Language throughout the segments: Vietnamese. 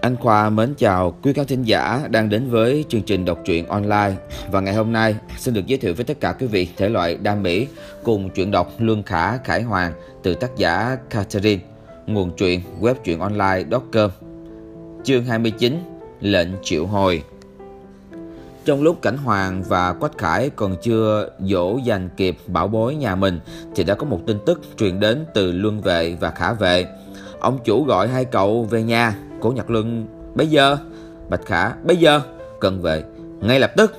Anh Khoa mến chào quý khán thính giả đang đến với chương trình đọc truyện online và ngày hôm nay xin được giới thiệu với tất cả quý vị thể loại đam mỹ cùng truyện đọc Luân Khả Khải Hoàng từ tác giả Catherine, nguồn truyện web truyện online.com. Chương 29: Lệnh triệu hồi. Trong lúc Cảnh Hoàng và Quách Khải còn chưa dỗ dành kịp bảo bối nhà mình thì đã có một tin tức truyền đến từ Luân Vệ và Khả Vệ. Ông chủ gọi hai cậu về nhà Cố Nhật Luân Bây giờ Bạch Khả Bây giờ Cần về Ngay lập tức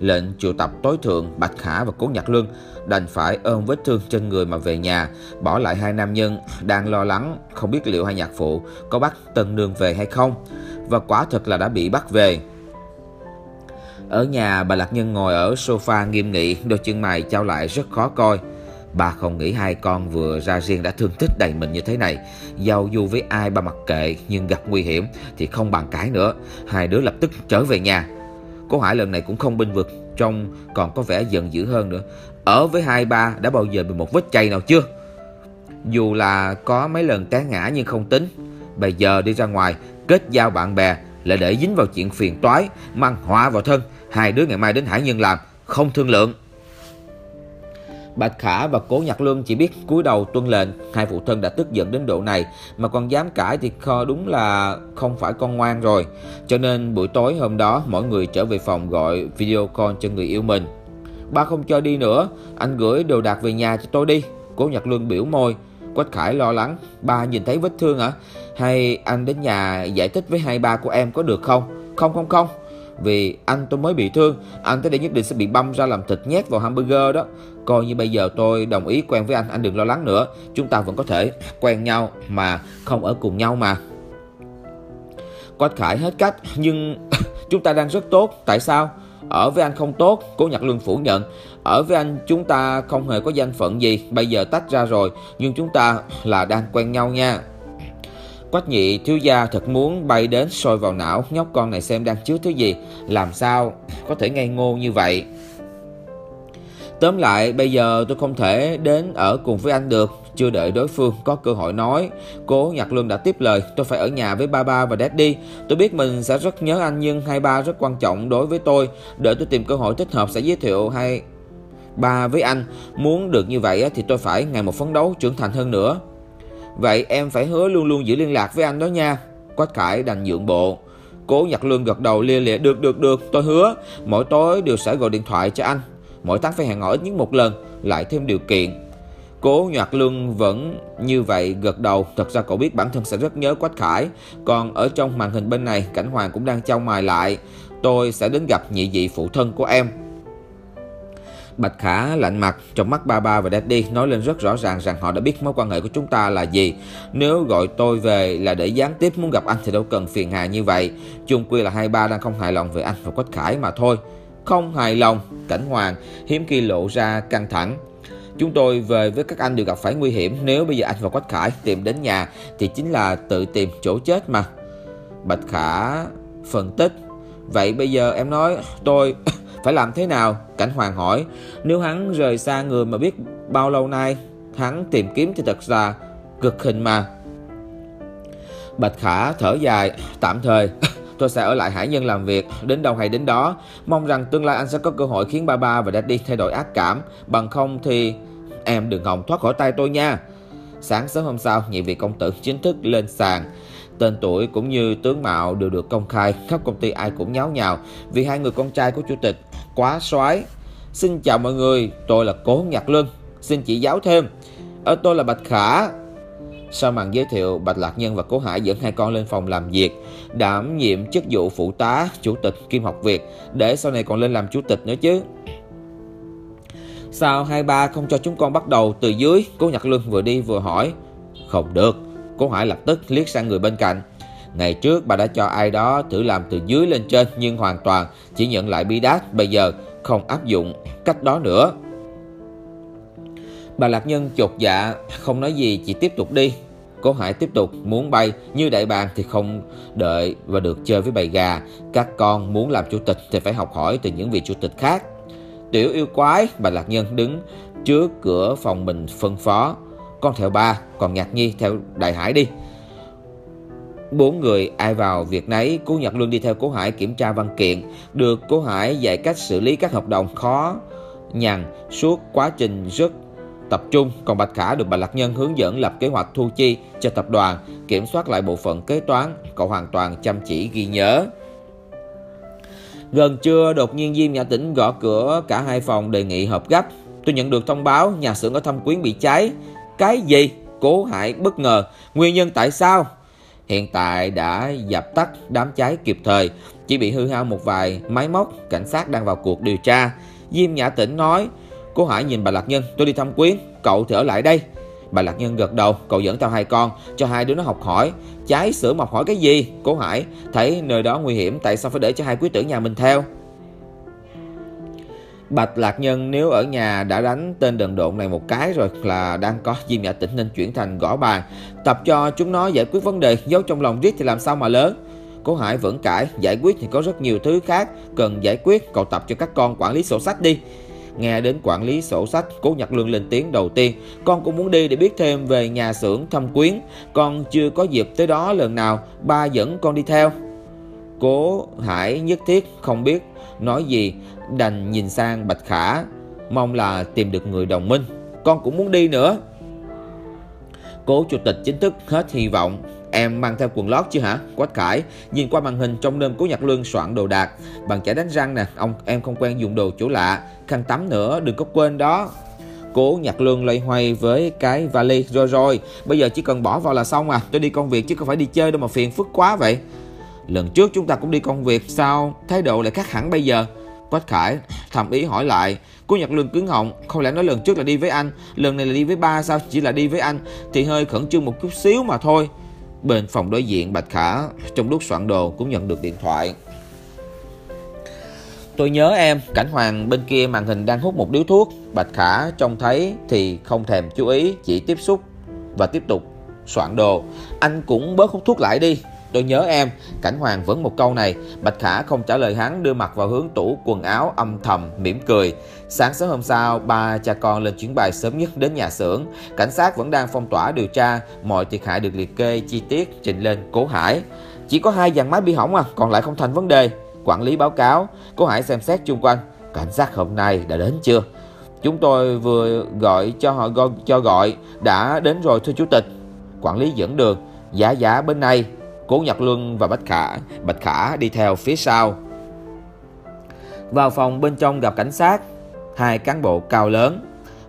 Lệnh triệu tập tối thượng Bạch Khả và Cố Nhật Luân đành phải ôm vết thương trên người mà về nhà, bỏ lại hai nam nhân đang lo lắng không biết liệu hai nhạc phụ có bắt Tân Nương về hay không. Và quả thật là đã bị bắt về. Ở nhà bà Lạc Nhân ngồi ở sofa nghiêm nghị, đôi chân mày trao lại rất khó coi. Ba không nghĩ hai con vừa ra riêng đã thương tích đầy mình như thế này. Giao du với ai ba mặc kệ nhưng gặp nguy hiểm thì không bàn cãi nữa. Hai đứa lập tức trở về nhà. Cô Hải lần này cũng không binh vực, trông còn có vẻ giận dữ hơn nữa. Ở với hai ba đã bao giờ bị một vết chày nào chưa? Dù là có mấy lần té ngã nhưng không tính. Bây giờ đi ra ngoài, kết giao bạn bè lại để dính vào chuyện phiền toái, mang họa vào thân. Hai đứa ngày mai đến Hải Nhân làm, không thương lượng. Bạch Khả và Cố Nhạc Lương chỉ biết cúi đầu tuân lệnh, hai phụ thân đã tức giận đến độ này mà còn dám cãi thì kho đúng là không phải con ngoan rồi. Cho nên buổi tối hôm đó mỗi người trở về phòng gọi video call cho người yêu mình. Ba không cho đi nữa, anh gửi đồ đạc về nhà cho tôi đi. Cố Nhạc Lương biểu môi, Quách Khải lo lắng, ba nhìn thấy vết thương hả? Hay anh đến nhà giải thích với hai ba của em có được không? Không không không, vì anh tôi mới bị thương, Anh tới đây nhất định sẽ bị băm ra làm thịt nhét vào hamburger đó. Coi như bây giờ tôi đồng ý quen với anh Anh đừng lo lắng nữa. Chúng ta vẫn có thể quen nhau Mà không ở cùng nhau mà. Quách Khải hết cách, Nhưng chúng ta đang rất tốt. Tại sao? Ở với anh không tốt, Cố nhạc Luân phủ nhận. Ở với anh, chúng ta không hề có danh phận gì. Bây giờ tách ra rồi, Nhưng chúng ta là đang quen nhau nha. Quách nhị thiếu gia thật muốn bay đến sôi vào não nhóc con này xem đang chứa thứ gì, làm sao có thể ngây ngô như vậy. Tóm lại, bây giờ tôi không thể đến ở cùng với anh được. Chưa đợi đối phương có cơ hội nói, cố Nhạc Luân đã tiếp lời, tôi phải ở nhà với ba ba và daddy. Tôi biết mình sẽ rất nhớ anh nhưng hai ba rất quan trọng đối với tôi. Đợi tôi tìm cơ hội thích hợp sẽ giới thiệu hai ba với anh. Muốn được như vậy thì tôi phải ngày một phấn đấu trưởng thành hơn nữa. Vậy em phải hứa luôn luôn giữ liên lạc với anh đó nha. Quách Khải đành nhượng bộ. Cố Nhật Lương gật đầu lia lịa được được được tôi hứa mỗi tối đều sẽ gọi điện thoại cho anh. Mỗi tháng phải hẹn hò ít nhất một lần, lại thêm điều kiện. Cố Nhật Lương vẫn như vậy gật đầu, thật ra cậu biết bản thân sẽ rất nhớ Quách Khải, còn ở trong màn hình bên này Cảnh Hoàng cũng đang trao mài lại, tôi sẽ đến gặp nhị vị phụ thân của em. Bạch Khả lạnh mặt, trong mắt ba ba và Daddy nói lên rất rõ ràng rằng họ đã biết mối quan hệ của chúng ta là gì. Nếu gọi tôi về là để gián tiếp muốn gặp anh thì đâu cần phiền hà như vậy. Chung quy là hai ba đang không hài lòng về anh và Quách Khải mà thôi. Không hài lòng, Cảnh Hoàng hiếm khi lộ ra căng thẳng. Chúng tôi về với các anh đều gặp phải nguy hiểm Nếu bây giờ anh và Quách Khải tìm đến nhà Thì chính là tự tìm chỗ chết mà Bạch Khả phân tích Vậy bây giờ em nói tôi phải làm thế nào? Cảnh Hoàng hỏi. Nếu hắn rời xa người mà biết bao lâu nay, hắn tìm kiếm thì thật ra cực hình mà. Bạch Khả thở dài, tạm thời tôi sẽ ở lại Hải Nhân làm việc, đến đâu hay đến đó. Mong rằng tương lai anh sẽ có cơ hội khiến ba ba và Daddy thay đổi ác cảm, bằng không thì em đừng hòng thoát khỏi tay tôi nha. Sáng sớm hôm sau, nhị vị công tử chính thức lên sàn. Tên tuổi cũng như tướng mạo đều được công khai, khắp công ty ai cũng nháo nhào vì hai người con trai của chủ tịch quá soái. Xin chào mọi người, tôi là Cố Nhạc Luân, xin chỉ giáo thêm. Ở tôi là Bạch Khả. Sau màn giới thiệu, Bạch Lạc Nhân và Cố Hải dẫn hai con lên phòng làm việc, đảm nhiệm chức vụ phụ tá, chủ tịch Kim học Việt, để sau này còn lên làm chủ tịch nữa chứ. Sao hai ba không cho chúng con bắt đầu từ dưới? Cố Nhạc Luân vừa đi vừa hỏi. Không được, Cố Hải lập tức liếc sang người bên cạnh. Ngày trước bà đã cho ai đó thử làm từ dưới lên trên nhưng hoàn toàn chỉ nhận lại bi đát, bây giờ không áp dụng cách đó nữa. Bà Lạc Nhân chột dạ, không nói gì chỉ tiếp tục đi. Cố Hải tiếp tục muốn bay như đại bàng thì không đợi và được chơi với bầy gà. Các con muốn làm chủ tịch thì phải học hỏi từ những vị chủ tịch khác. Tiểu yêu quái, bà Lạc Nhân đứng trước cửa phòng mình phân phó. Con theo ba, còn Nhạc Nhi theo Đại Hải đi. Bốn người ai vào việc nấy, Cố Nhật Luân đi theo Cố Hải kiểm tra văn kiện, được Cố Hải dạy cách xử lý các hợp đồng khó nhằn suốt quá trình rất tập trung, còn Bạch Khả được Bạch Lạc Nhân hướng dẫn lập kế hoạch thu chi cho tập đoàn, kiểm soát lại bộ phận kế toán, cậu hoàn toàn chăm chỉ ghi nhớ. Gần trưa đột nhiên Diêm Nhã Tĩnh gõ cửa cả hai phòng đề nghị hợp gấp. Tôi nhận được thông báo nhà xưởng ở Thâm Quyến bị cháy. Cái gì? Cố Hải bất ngờ. Nguyên nhân tại sao? Hiện tại đã dập tắt đám cháy kịp thời, chỉ bị hư hao một vài máy móc, cảnh sát đang vào cuộc điều tra. Diêm Nhã Tĩnh nói, Cố Hải nhìn bà Lạc Nhân, tôi đi thăm quyến, cậu thì ở lại đây. Bà Lạc Nhân gật đầu, cậu dẫn theo hai con, cho hai đứa nó học hỏi. Trái sữa mọc hỏi cái gì? Cố Hải, thấy nơi đó nguy hiểm, tại sao phải để cho hai quý tử nhà mình theo? Bạch Lạc Nhân nếu ở nhà đã đánh tên đần độn này một cái rồi là đang có Diêm Nhã tỉnh nên chuyển thành gõ bàn. Tập cho chúng nó giải quyết vấn đề, giấu trong lòng riết thì làm sao mà lớn. Cố Hải vẫn cãi, giải quyết thì có rất nhiều thứ khác cần giải quyết, cậu tập cho các con quản lý sổ sách đi. Nghe đến quản lý sổ sách, Cố Nhật Lương lên tiếng đầu tiên, con cũng muốn đi để biết thêm về nhà xưởng thâm quyến, con chưa có dịp tới đó lần nào, ba dẫn con đi theo. Cố Hải nhất thiết không biết nói gì, đành nhìn sang Bạch Khả, mong là tìm được người đồng minh. Con cũng muốn đi nữa. Cố chủ tịch chính thức hết hy vọng, Em mang theo quần lót chứ hả? Quách Khải nhìn qua màn hình trong đêm cố nhật lương soạn đồ đạc. Bằng chải đánh răng nè, ông em không quen dùng đồ chỗ lạ. Khăn tắm nữa, đừng có quên đó. Cố Nhạc lương loay hoay với cái vali rồi rồi. Bây giờ chỉ cần bỏ vào là xong à. Tôi đi công việc chứ không phải đi chơi đâu mà phiền phức quá vậy. Lần trước chúng ta cũng đi công việc sao thái độ lại khác hẳn bây giờ. Quách Khải thầm ý hỏi lại Cô Nhật Lương cứng họng Không lẽ nói lần trước là đi với anh Lần này là đi với ba sao Chỉ là đi với anh Thì hơi khẩn trương một chút xíu mà thôi Bên phòng đối diện Bạch Khả trong lúc soạn đồ cũng nhận được điện thoại. Tôi nhớ em, Cảnh Hoàng bên kia màn hình đang hút một điếu thuốc. Bạch Khả trông thấy thì không thèm chú ý, chỉ tiếp xúc và tiếp tục soạn đồ. Anh cũng bớt hút thuốc lại đi. Tôi nhớ em, Cảnh Hoàng vẫn một câu này. Bạch Khả không trả lời hắn đưa mặt vào hướng tủ quần áo âm thầm, mỉm cười. Sáng sớm hôm sau, ba cha con lên chuyến bay sớm nhất đến nhà xưởng. Cảnh sát vẫn đang phong tỏa điều tra, mọi thiệt hại được liệt kê chi tiết trình lên Cố Hải. Chỉ có hai dàn máy bị hỏng à, còn lại không thành vấn đề. Quản lý báo cáo, Cố Hải xem xét chung quanh. Cảnh sát hôm nay đã đến chưa? Chúng tôi vừa gọi cho họ cho gọi đã đến rồi thưa chủ tịch. Quản lý dẫn đường, giả giả bên này Cố Nhật Luân và Bạch Khả, Bạch Khả đi theo phía sau. Vào phòng bên trong gặp cảnh sát, hai cán bộ cao lớn.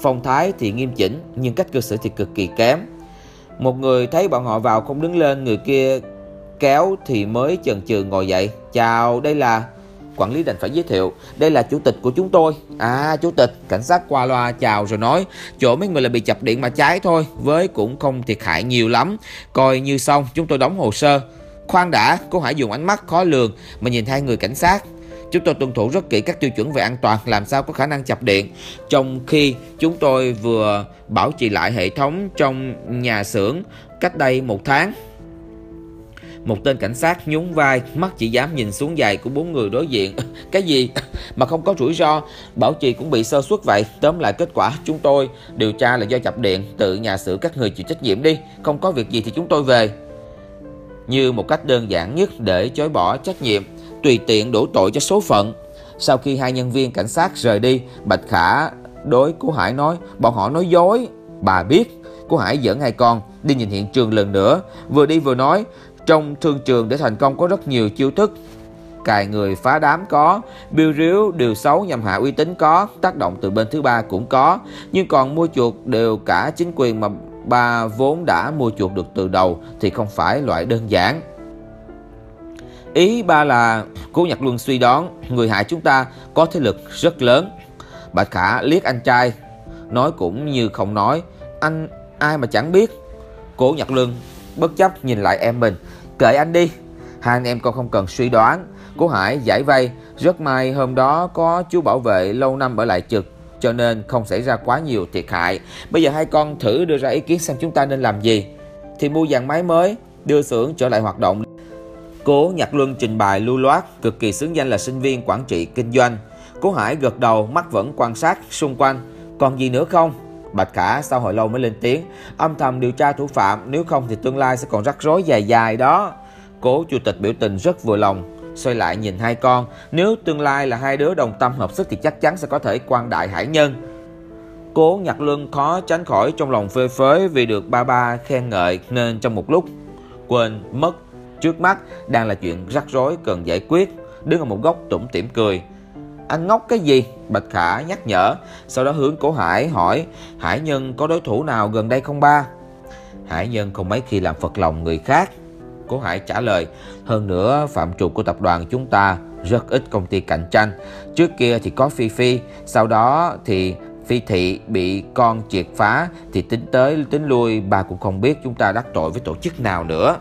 Phong thái thì nghiêm chỉnh nhưng cách cư xử thì cực kỳ kém. Một người thấy bọn họ vào không đứng lên, người kia kéo thì mới chần chừ ngồi dậy. Chào, đây là quản lý đành phải giới thiệu, đây là chủ tịch của chúng tôi. À chủ tịch. Cảnh sát qua loa chào rồi nói, chỗ mấy người là bị chập điện mà cháy thôi, với cũng không thiệt hại nhiều lắm. Coi như xong, chúng tôi đóng hồ sơ. Khoan đã, cô hãy dùng ánh mắt khó lường mà nhìn hai người cảnh sát. Chúng tôi tuân thủ rất kỹ các tiêu chuẩn về an toàn, làm sao có khả năng chập điện. Trong khi chúng tôi vừa bảo trì lại hệ thống trong nhà xưởng cách đây một tháng. Một tên cảnh sát nhún vai, mắt chỉ dám nhìn xuống giày của bốn người đối diện. Cái gì mà không có rủi ro, bảo trì cũng bị sơ suất vậy. Tóm lại kết quả chúng tôi điều tra là do chập điện, tự nhà xử các người chịu trách nhiệm đi, không có việc gì thì chúng tôi về. Như một cách đơn giản nhất để chối bỏ trách nhiệm, tùy tiện đổ tội cho số phận. Sau khi hai nhân viên cảnh sát rời đi, Bạch Khả đối của Hải nói bọn họ nói dối. Bà biết, của Hải dẫn hai con đi nhìn hiện trường lần nữa, vừa đi vừa nói trong thương trường để thành công có rất nhiều chiêu thức Cài người phá đám có, biêu ríu điều xấu nhằm hạ uy tín có, tác động từ bên thứ ba cũng có, nhưng còn mua chuộc đều cả chính quyền mà bà vốn đã mua chuộc được từ đầu thì không phải loại đơn giản. Ý ba là Cố Nhật Luân suy đoán người hại chúng ta có thế lực rất lớn. Bạch Khả liếc anh trai, nói cũng như không nói, anh ai mà chẳng biết. Cố Nhật Luân bất chấp nhìn lại em mình, kệ anh đi, hai anh em con không cần suy đoán. Cố Hải giải vay, rất may hôm đó có chú bảo vệ lâu năm ở lại trực, cho nên không xảy ra quá nhiều thiệt hại. Bây giờ hai con thử đưa ra ý kiến xem chúng ta nên làm gì. Thì mua dàn máy mới, đưa xưởng trở lại hoạt động. Cố Nhật Luân trình bày lưu loát, cực kỳ xứng danh là sinh viên quản trị kinh doanh. Cố Hải gật đầu, mắt vẫn quan sát xung quanh. Còn gì nữa không? Bạch Khả sau hồi lâu mới lên tiếng, âm thầm điều tra thủ phạm, nếu không thì tương lai sẽ còn rắc rối dài dài đó. Cố chủ tịch biểu tình rất vừa lòng, xoay lại nhìn hai con, nếu tương lai là hai đứa đồng tâm hợp sức thì chắc chắn sẽ có thể quan đại hải nhân. Cố nhặt lưng khó tránh khỏi trong lòng phê phới vì được ba ba khen ngợi nên trong một lúc quên mất trước mắt đang là chuyện rắc rối cần giải quyết, đứng ở một góc tủm tỉm cười. Anh ngốc cái gì? Bạch Khả nhắc nhở, sau đó hướng cổ Hải hỏi, Hải Nhân có đối thủ nào gần đây không ba? Hải Nhân không mấy khi làm phật lòng người khác. Cố Hải trả lời, hơn nữa phạm trù của tập đoàn chúng ta rất ít công ty cạnh tranh. Trước kia thì có Phi Phi, sau đó thì Phi Thị bị con triệt phá thì tính tới tính lui bà cũng không biết chúng ta đắc tội với tổ chức nào nữa.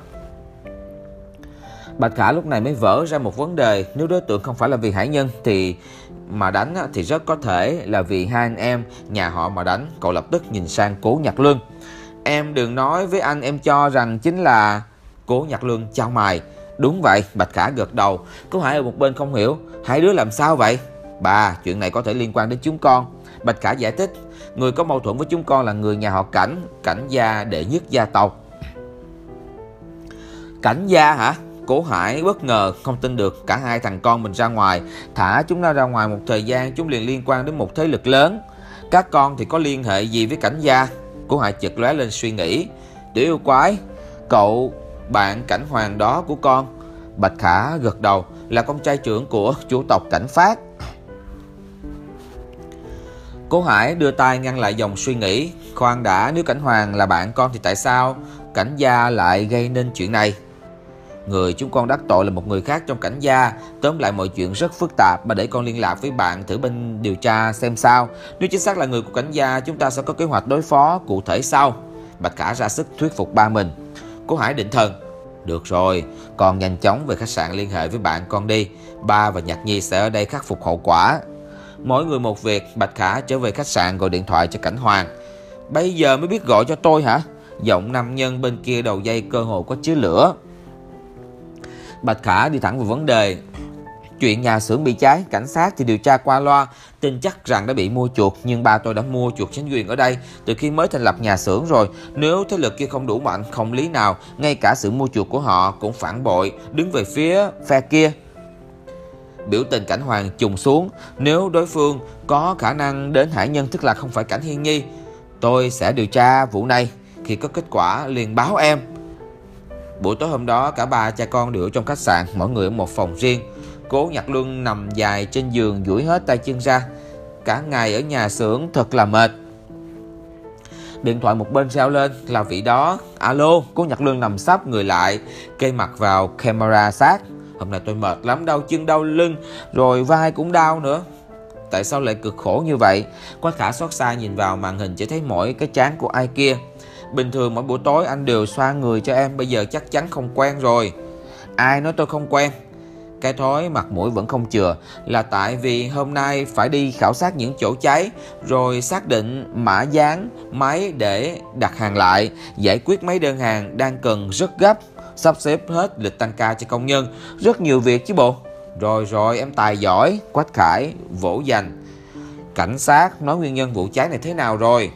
Bạch Khả lúc này mới vỡ ra một vấn đề. Nếu đối tượng không phải là vì hải nhân Thì mà đánh thì rất có thể là vì hai anh em, nhà họ mà đánh. Cậu lập tức nhìn sang cố Nhạc lương. Em đừng nói với anh, em cho rằng chính là Cố Nhạc lương trao mài Đúng vậy Bạch Khả gật đầu. Cố Hải ở một bên không hiểu. Hai đứa làm sao vậy? Bà, chuyện này có thể liên quan đến chúng con. Bạch Khả giải thích, Người có mâu thuẫn với chúng con là người nhà họ Cảnh Cảnh gia đệ nhất gia tộc. Cảnh gia hả? Cố Hải bất ngờ không tin được cả hai thằng con mình ra ngoài, thả chúng nó ra ngoài một thời gian chúng liền liên quan đến một thế lực lớn. Các con thì có liên hệ gì với cảnh gia? Cố Hải chợt lóe lên suy nghĩ. Tiểu yêu quái, cậu bạn cảnh hoàng đó của con. Bạch Khả gật đầu là con trai trưởng của chủ tộc cảnh phát. Cố Hải đưa tay ngăn lại dòng suy nghĩ. Khoan đã, nếu cảnh hoàng là bạn con thì tại sao cảnh gia lại gây nên chuyện này? Người chúng con đắc tội là một người khác trong cảnh gia. Tóm lại mọi chuyện rất phức tạp Mà để con liên lạc với bạn thử bên điều tra xem sao. Nếu chính xác là người của cảnh gia Chúng ta sẽ có kế hoạch đối phó cụ thể sau. Bạch Khả ra sức thuyết phục ba mình. Cố Hải định thần. Được rồi, con nhanh chóng về khách sạn liên hệ với bạn con đi. Ba và Nhạc Nhi sẽ ở đây khắc phục hậu quả. Mỗi người một việc Bạch Khả trở về khách sạn gọi điện thoại cho Cảnh Hoàng. Bây giờ mới biết gọi cho tôi hả? Giọng nam nhân bên kia đầu dây cơ hồ có chứa lửa. Bạch Khả đi thẳng vào vấn đề. Chuyện nhà xưởng bị cháy, cảnh sát thì điều tra qua loa, tin chắc rằng đã bị mua chuột, nhưng ba tôi đã mua chuột chính quyền ở đây từ khi mới thành lập nhà xưởng rồi. Nếu thế lực kia không đủ mạnh, không lý nào, ngay cả sự mua chuột của họ cũng phản bội, đứng về phía phe kia. Biểu tình cảnh hoàng trùng xuống, nếu đối phương có khả năng đến hải nhân tức là không phải cảnh hiên nhi, tôi sẽ điều tra vụ này, khi có kết quả liền báo em. Buổi tối hôm đó cả ba cha con đều ở trong khách sạn Mỗi người ở một phòng riêng. Cố Nhật Luân nằm dài trên giường duỗi hết tay chân ra. Cả ngày ở nhà xưởng thật là mệt. Điện thoại một bên reo lên là vị đó. Alo, cố Nhật Luân nằm sắp người lại kê mặt vào camera sát. Hôm nay tôi mệt lắm, đau chân đau lưng Rồi vai cũng đau nữa. Tại sao lại cực khổ như vậy? Quá khả xót xa nhìn vào màn hình chỉ thấy mỗi cái chán của ai kia. Bình thường mỗi buổi tối anh đều xoa người cho em, Bây giờ chắc chắn không quen rồi. Ai nói tôi không quen? Cái thói mặt mũi vẫn không chừa Là tại vì hôm nay phải đi khảo sát những chỗ cháy, Rồi xác định mã dán, máy để đặt hàng lại, Giải quyết mấy đơn hàng đang cần rất gấp, Sắp xếp hết lịch tăng ca cho công nhân. Rất nhiều việc chứ bộ. Rồi rồi, em tài giỏi, Quách Khải, vỗ dành. Cảnh sát nói nguyên nhân vụ cháy này thế nào rồi?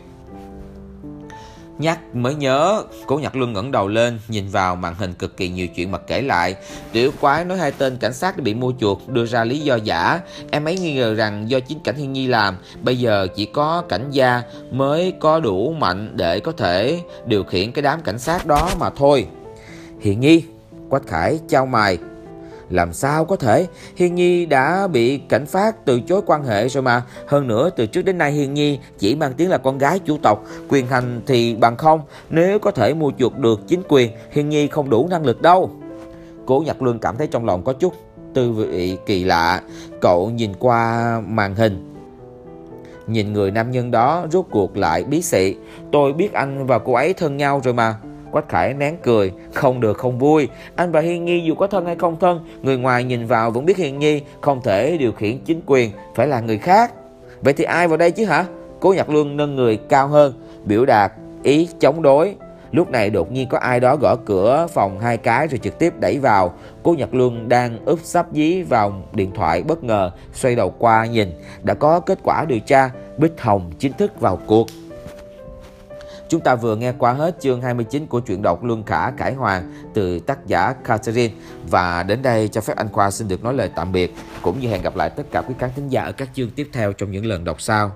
Nhắc mới nhớ, cố nhặt lưng ngẩng đầu lên, nhìn vào màn hình cực kỳ nhiều chuyện mà kể lại. Tiểu quái nói hai tên cảnh sát đã bị mua chuột, đưa ra lý do giả. Em ấy nghi ngờ rằng do chính cảnh Hiên Nhi làm, bây giờ chỉ có cảnh gia mới có đủ mạnh để có thể điều khiển cái đám cảnh sát đó mà thôi. Hiền Nhi, Quách Khải trao mày, làm sao có thể? Hiên Nhi đã bị cảnh phát từ chối quan hệ rồi mà. Hơn nữa, từ trước đến nay Hiên Nhi chỉ mang tiếng là con gái chủ tộc. Quyền hành thì bằng không. Nếu có thể mua chuộc được chính quyền Hiên Nhi không đủ năng lực đâu. Cố Nhật Luân cảm thấy trong lòng có chút tư vị kỳ lạ. Cậu nhìn qua màn hình. Nhìn người nam nhân đó, rốt cuộc lại bí xị Tôi biết anh và cô ấy thân nhau rồi mà. Quách Khải nén cười, không được không vui. Anh và Hiên Nhi dù có thân hay không thân, người ngoài nhìn vào vẫn biết Hiên Nhi không thể điều khiển chính quyền, phải là người khác. Vậy thì ai vào đây chứ hả? Cố Nhật Luân nâng người cao hơn, biểu đạt ý chống đối. Lúc này đột nhiên có ai đó gõ cửa phòng hai cái rồi trực tiếp đẩy vào. Cố Nhật Luân đang úp sắp dí vào điện thoại bất ngờ, xoay đầu qua nhìn. Đã có kết quả điều tra, Bích Hồng chính thức vào cuộc. Chúng ta vừa nghe qua hết chương 29 của truyện đọc Luân Khả Cải Hoàng từ tác giả Catherine và đến đây cho phép anh Khoa xin được nói lời tạm biệt cũng như hẹn gặp lại tất cả quý khán thính giả ở các chương tiếp theo trong những lần đọc sau.